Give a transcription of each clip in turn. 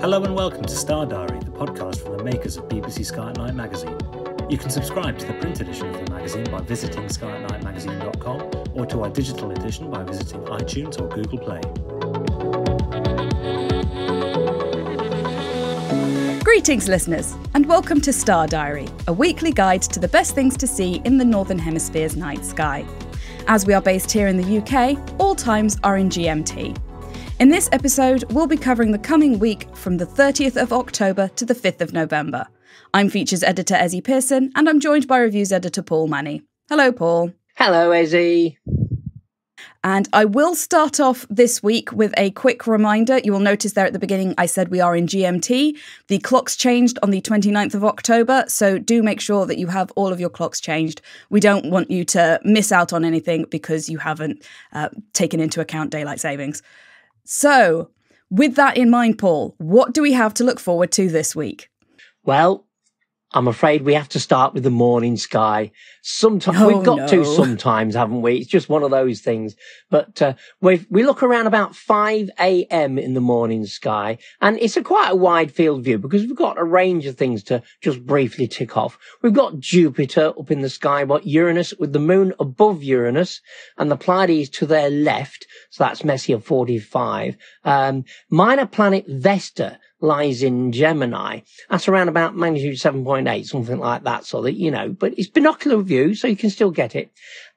Hello and welcome to Star Diary, the podcast from the makers of BBC Sky at Night magazine. You can subscribe to the print edition of the magazine by visiting skyatnightmagazine.com or to our digital edition by visiting iTunes or Google Play. Greetings, listeners, and welcome to Star Diary, a weekly guide to the best things to see in the Northern Hemisphere's night sky. As we are based here in the UK, all times are in GMT. In this episode, we'll be covering the coming week from the 30th of October to the 5th of November. I'm features editor Ezzy Pearson, and I'm joined by reviews editor Paul Money. Hello, Paul. Hello, Ezzy. And I will start off this week with a quick reminder. You will notice there at the beginning I said we are in GMT. The clocks changed on the 29th of October, so do make sure that you have all of your clocks changed. We don't want you to miss out on anything because you haven't uh, taken into account daylight savings. So, with that in mind, Paul, what do we have to look forward to this week? Well, I'm afraid we have to start with the morning sky. Sometimes Oh, we've got no. to sometimes, haven't we? It's just one of those things. But uh, we we look around about 5 a.m. in the morning sky, and it's a quite a wide field view because we've got a range of things to just briefly tick off. We've got Jupiter up in the sky, but Uranus with the moon above Uranus and the Pleiades to their left. So that's Messier 45. Um, minor planet Vesta lies in Gemini. That's around about magnitude 7.8, something like that. So that, you know, but it's binocular view, so you can still get it.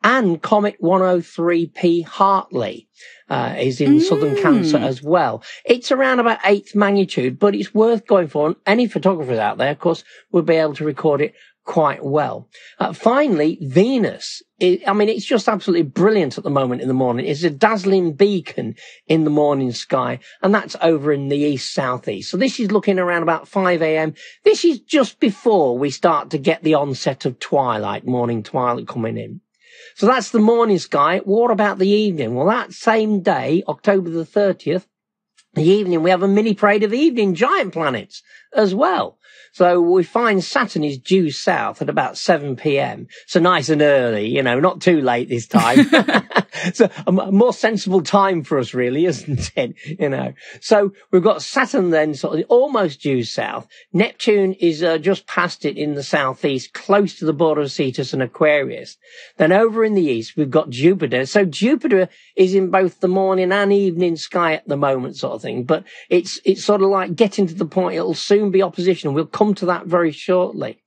And Comet 103P Hartley, uh, is in southern Cancer as well. It's around about eighth magnitude, but it's worth going for. And any photographers out there, of course, will be able to record it quite well. Uh, finally, Venus. I I mean, it's just absolutely brilliant at the moment in the morning. It's a dazzling beacon in the morning sky, and that's over in the east southeast. So this is looking around about 5 a.m. This is just before we start to get the onset of twilight, morning twilight coming in. So that's the morning sky. What about the evening? Well, that same day, October the 30th, the evening, we have a mini parade of evening giant planets as well. So we find Saturn is due south at about 7 p.m. So nice and early, you know, not too late this time. so a m- a more sensible time for us, really, isn't it? You know, so we've got Saturn then sort of almost due south. Neptune is uh, just past it in the southeast, close to the border of Cetus and Aquarius. Then over in the east, we've got Jupiter. So Jupiter is in both the morning and evening sky at the moment, sort of thing. But it's, it's sort of like getting to the point it'll soon be opposition. We'll come to that very shortly.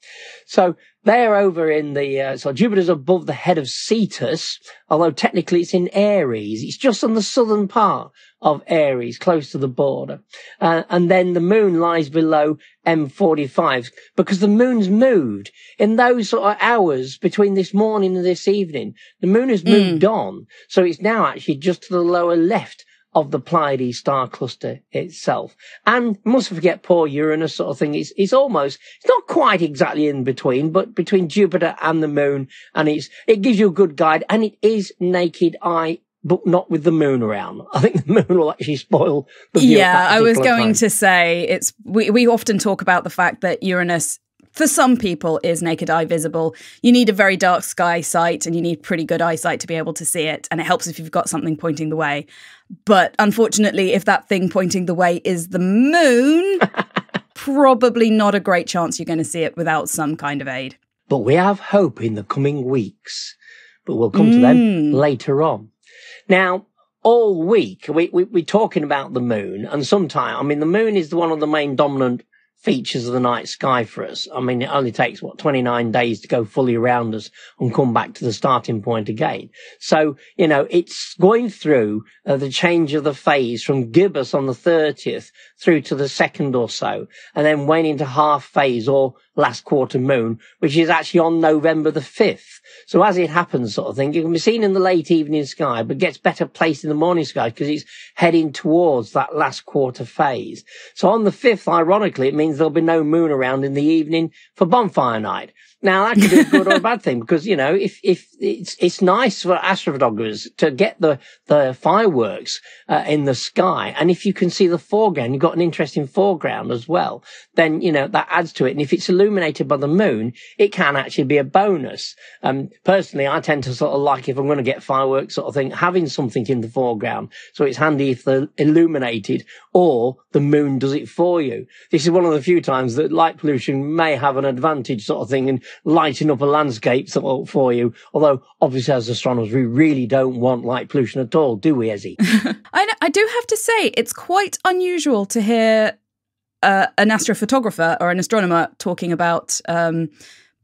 So they're over in the, uh, so Jupiter's above the head of Cetus, although technically it's in Aries. It's just on the southern part of Aries, close to the border. Uh, and then the moon lies below M45 because the moon's moved in those sort of hours between this morning and this evening. The moon has moved on. So it's now actually just to the lower left of the Pleiades star cluster itself. And mustn't forget poor Uranus sort of thing. It's, it's almost, it's not quite exactly in between, but between Jupiter and the moon. And it's, it gives you a good guide and it is naked eye, but not with the moon around. I think the moon will actually spoil the view. Yeah, I was going time. to say it's we, we often talk about the fact that Uranus for some people is naked eye visible. You need a very dark sky sight and you need pretty good eyesight to be able to see it and it helps if you've got something pointing the way. But unfortunately, if that thing pointing the way is the moon, probably not a great chance you're going to see it without some kind of aid. But we have hope in the coming weeks. But we'll come to them Mm. later on. Now, all week we, we we're talking about the moon, and sometime I mean the moon is one of the main dominant features of the night sky for us. I mean, it only takes what 29 days to go fully around us and come back to the starting point again. So you know it's going through uh, the change of the phase from gibbous on the 30th through to the second or so, and then went into half phase or last quarter moon, which is actually on November the 5th. So as it happens, sort of thing, it can be seen in the late evening sky, but gets better placed in the morning sky because it's heading towards that last quarter phase. So on the 5th, ironically, it means there'll be no moon around in the evening for bonfire night. Now that could be a good or a bad thing because you know if if it's it's nice for astrophotographers to get the the fireworks uh, in the sky, and if you can see the foreground, you've got an interesting foreground as well. Then you know that adds to it. And if it's illuminated by the moon, it can actually be a bonus. Um, personally, I tend to sort of like if I'm going to get fireworks sort of thing, having something in the foreground, so it's handy if they're illuminated or the moon does it for you. This is one of the few times that light pollution may have an advantage sort of thing and lighting up a landscape for you. Although obviously as astronomers, we really don't want light pollution at all, do we, Ezzy? I, I do have to say, it's quite unusual to hear uh, an astrophotographer or an astronomer talking about um,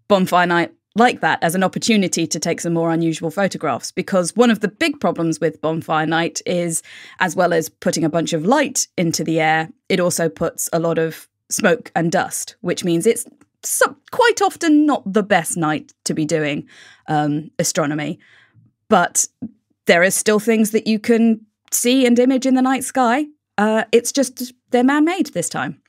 bonfire night like that as an opportunity to take some more unusual photographs because one of the big problems with bonfire night is as well as putting a bunch of light into the air it also puts a lot of smoke and dust which means it's so, quite often not the best night to be doing um, astronomy, but there are still things that you can see and image in the night sky. Uh, it's just they're man made this time.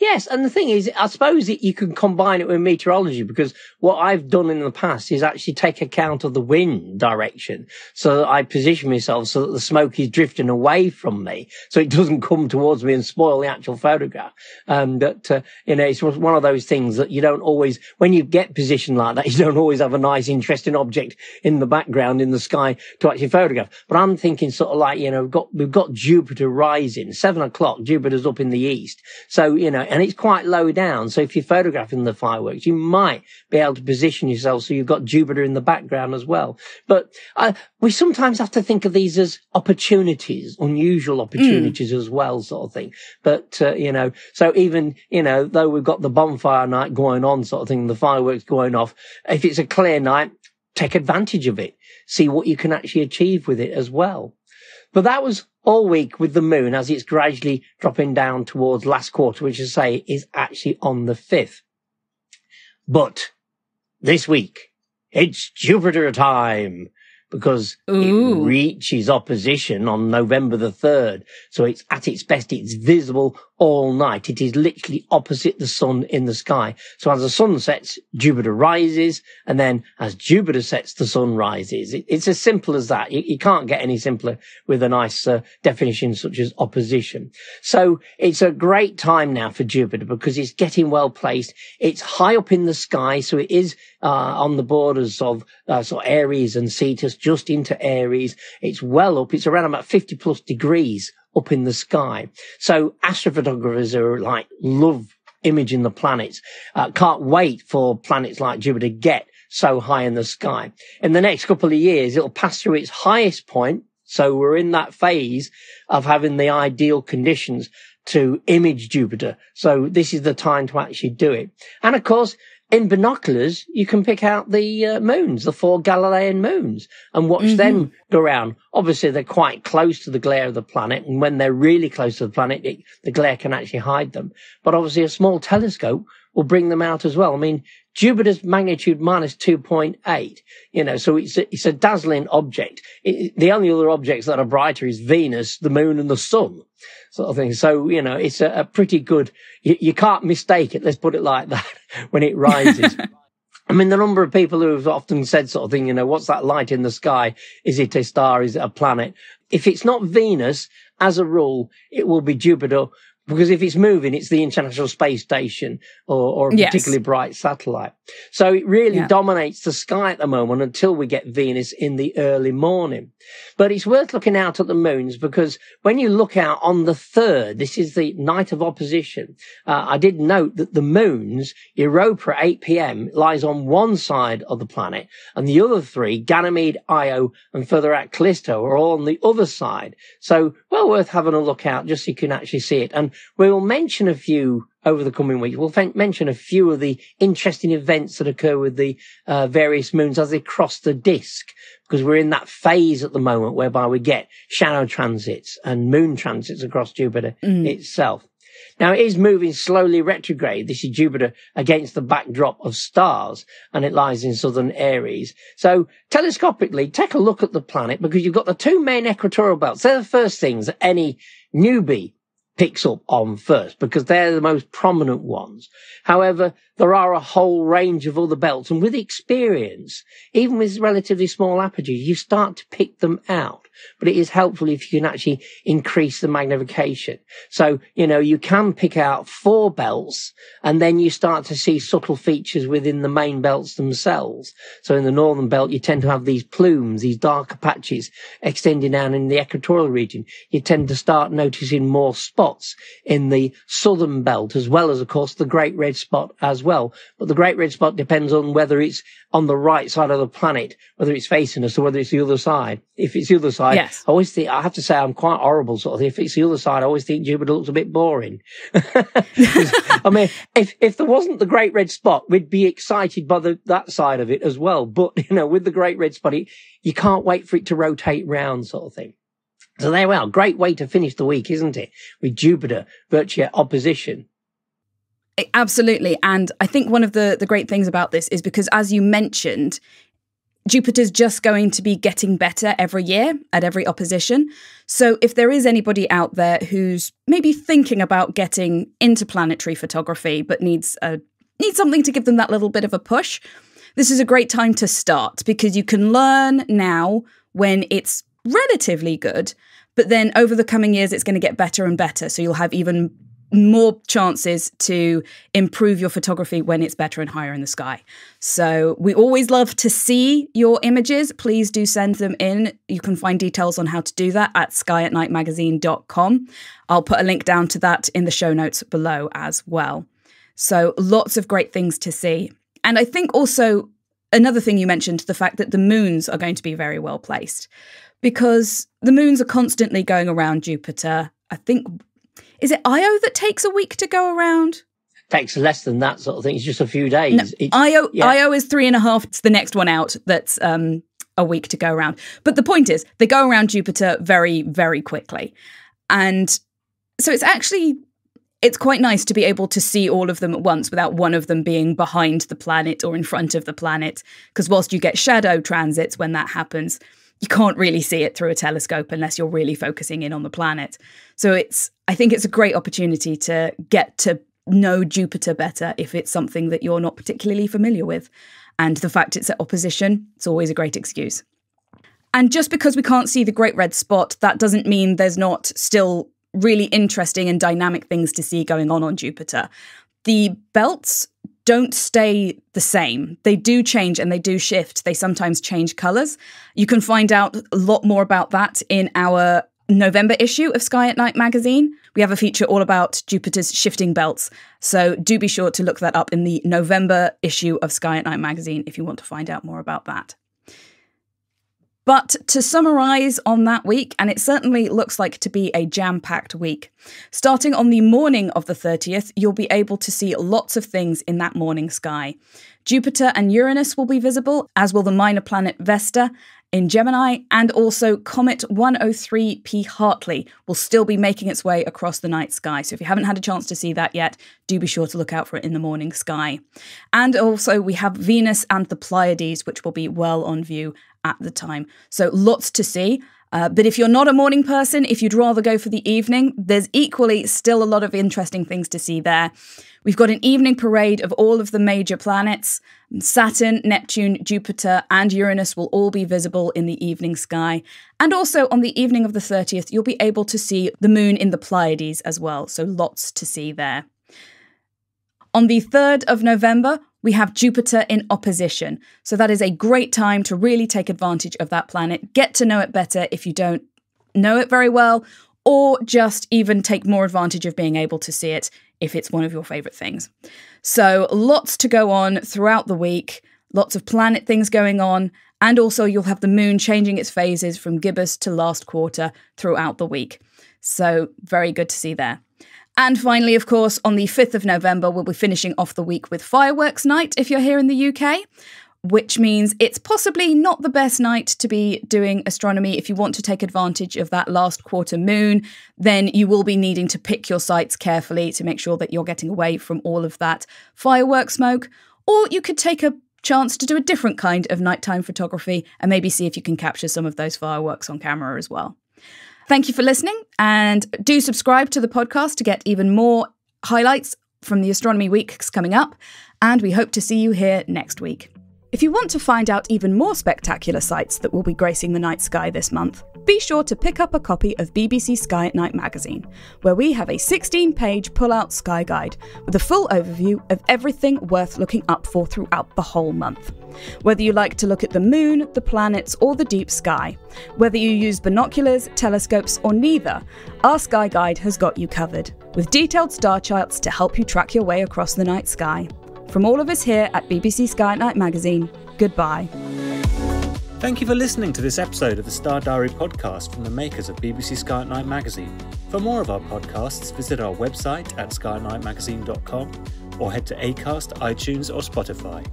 Yes, and the thing is, I suppose it, you can combine it with meteorology because what I've done in the past is actually take account of the wind direction, so that I position myself so that the smoke is drifting away from me, so it doesn't come towards me and spoil the actual photograph. Um, uh, you know, it's one of those things that you don't always, when you get positioned like that, you don't always have a nice, interesting object in the background in the sky to actually photograph. But I'm thinking sort of like, you know, we've got we've got Jupiter rising, seven o'clock. Jupiter's up in the east, so you know and it's quite low down. So if you're photographing the fireworks, you might be able to position yourself so you've got Jupiter in the background as well. But uh, we sometimes have to think of these as opportunities, unusual opportunities mm. as well, sort of thing. But, uh, you know, so even, you know, though we've got the bonfire night going on sort of thing, the fireworks going off, if it's a clear night, take advantage of it. See what you can actually achieve with it as well. But that was all week with the moon as it's gradually dropping down towards last quarter, which I say is actually on the 5th. But this week, it's Jupiter time because Ooh. it reaches opposition on November the 3rd. So it's at its best. It's visible all night. It is literally opposite the sun in the sky. So as the sun sets, Jupiter rises. And then as Jupiter sets, the sun rises. It, it's as simple as that. You, can't get any simpler with a nice uh, definition such as opposition. So it's a great time now for Jupiter because it's getting well placed. It's high up in the sky. So it is uh, on the borders of uh, of Aries and Cetus, just into Aries. It's well up. It's around about 50 plus degrees up in the sky. So astrophotographers are like love imaging the planets. Uh, can't wait for planets like Jupiter to get so high in the sky. In the next couple of years, it'll pass through its highest point. So we're in that phase of having the ideal conditions to image Jupiter. So this is the time to actually do it. And of course, in binoculars, you can pick out the uh, moons, the four Galilean moons, and watch mm-hmm. them go around. Obviously, they're quite close to the glare of the planet, and when they're really close to the planet, it, the glare can actually hide them. But obviously, a small telescope will bring them out as well. I mean, Jupiter's magnitude minus 2.8, you know, so it's a, it's a dazzling object. It, the only other objects that are brighter is Venus, the moon and the sun sort of thing. So, you know, it's a, a pretty good, you, you, can't mistake it. Let's put it like that when it rises. I mean, the number of people who have often said sort of thing, you know, what's that light in the sky? Is it a star? Is it a planet? If it's not Venus, as a rule, it will be Jupiter because if it's moving, it's the International Space Station or, or a yes. particularly bright satellite. So it really yeah. dominates the sky at the moment until we get Venus in the early morning. But it's worth looking out at the moons because when you look out on the third, this is the night of opposition. Uh, I did note that the moons, Europa at 8 p.m. lies on one side of the planet and the other three, Ganymede, Io and further out Callisto are all on the other side. So well worth having a look out just so you can actually see it. And we will mention a few over the coming weeks. We'll f- mention a few of the interesting events that occur with the uh, various moons as they cross the disk, because we're in that phase at the moment whereby we get shadow transits and moon transits across Jupiter mm. itself. Now it is moving slowly retrograde. This is Jupiter against the backdrop of stars and it lies in southern Aries. So telescopically, take a look at the planet because you've got the two main equatorial belts. They're the first things that any newbie picks up on first because they're the most prominent ones. However, there are a whole range of other belts and with experience, even with relatively small apertures, you start to pick them out. But it is helpful if you can actually increase the magnification. So, you know, you can pick out four belts and then you start to see subtle features within the main belts themselves. So in the northern belt, you tend to have these plumes, these darker patches extending down in the equatorial region. You tend to start noticing more spots in the southern belt as well as, of course, the great red spot as well. But the great red spot depends on whether it's on the right side of the planet, whether it's facing us or whether it's the other side. If it's the other side, yes. I always think, I have to say I'm quite horrible sort of If it's the other side, I always think Jupiter looks a bit boring. I mean, if, if there wasn't the great red spot, we'd be excited by the, that side of it as well. But, you know, with the great red spot, it, you can't wait for it to rotate round sort of thing. So there we are. Great way to finish the week, isn't it? With Jupiter virtually at opposition. Absolutely. And I think one of the, the great things about this is because, as you mentioned, Jupiter's just going to be getting better every year at every opposition. So if there is anybody out there who's maybe thinking about getting into planetary photography but needs a needs something to give them that little bit of a push, this is a great time to start because you can learn now when it's relatively good, but then over the coming years it's going to get better and better. So you'll have even more chances to improve your photography when it's better and higher in the sky. So we always love to see your images. Please do send them in. You can find details on how to do that at skyatnightmagazine.com. I'll put a link down to that in the show notes below as well. So lots of great things to see. And I think also another thing you mentioned the fact that the moons are going to be very well placed because the moons are constantly going around Jupiter. I think is it Io that takes a week to go around? Takes less than that sort of thing. It's just a few days. No, Io yeah. Io is three and a half. It's the next one out. That's um, a week to go around. But the point is, they go around Jupiter very, very quickly, and so it's actually it's quite nice to be able to see all of them at once without one of them being behind the planet or in front of the planet. Because whilst you get shadow transits when that happens, you can't really see it through a telescope unless you're really focusing in on the planet. So it's I think it's a great opportunity to get to know Jupiter better if it's something that you're not particularly familiar with. And the fact it's at opposition, it's always a great excuse. And just because we can't see the great red spot, that doesn't mean there's not still really interesting and dynamic things to see going on on Jupiter. The belts don't stay the same. They do change and they do shift. They sometimes change colors. You can find out a lot more about that in our November issue of Sky at Night magazine. We have a feature all about Jupiter's shifting belts. So do be sure to look that up in the November issue of Sky at Night magazine if you want to find out more about that. But to summarise on that week, and it certainly looks like to be a jam packed week. Starting on the morning of the 30th, you'll be able to see lots of things in that morning sky. Jupiter and Uranus will be visible, as will the minor planet Vesta in Gemini, and also Comet 103P Hartley will still be making its way across the night sky. So if you haven't had a chance to see that yet, do be sure to look out for it in the morning sky. And also, we have Venus and the Pleiades, which will be well on view at the time. So lots to see. Uh, but if you're not a morning person, if you'd rather go for the evening, there's equally still a lot of interesting things to see there. We've got an evening parade of all of the major planets. Saturn, Neptune, Jupiter, and Uranus will all be visible in the evening sky. And also on the evening of the 30th, you'll be able to see the moon in the Pleiades as well. So lots to see there. On the 3rd of November, we have Jupiter in opposition. So that is a great time to really take advantage of that planet, get to know it better if you don't know it very well, or just even take more advantage of being able to see it if it's one of your favorite things. So lots to go on throughout the week, lots of planet things going on, and also you'll have the moon changing its phases from gibbous to last quarter throughout the week. So very good to see there. And finally, of course, on the 5th of November, we'll be finishing off the week with fireworks night if you're here in the UK, which means it's possibly not the best night to be doing astronomy. If you want to take advantage of that last quarter moon, then you will be needing to pick your sites carefully to make sure that you're getting away from all of that firework smoke. Or you could take a chance to do a different kind of nighttime photography and maybe see if you can capture some of those fireworks on camera as well. Thank you for listening and do subscribe to the podcast to get even more highlights from the astronomy weeks coming up. And we hope to see you here next week. If you want to find out even more spectacular sights that will be gracing the night sky this month, be sure to pick up a copy of BBC Sky at Night magazine, where we have a 16 page pull out sky guide with a full overview of everything worth looking up for throughout the whole month. Whether you like to look at the moon, the planets, or the deep sky, whether you use binoculars, telescopes, or neither, our Sky Guide has got you covered, with detailed star charts to help you track your way across the night sky. From all of us here at BBC Sky at Night magazine, goodbye. Thank you for listening to this episode of the Star Diary podcast from the makers of BBC Sky at Night magazine. For more of our podcasts, visit our website at skynightmagazine.com or head to Acast, iTunes, or Spotify.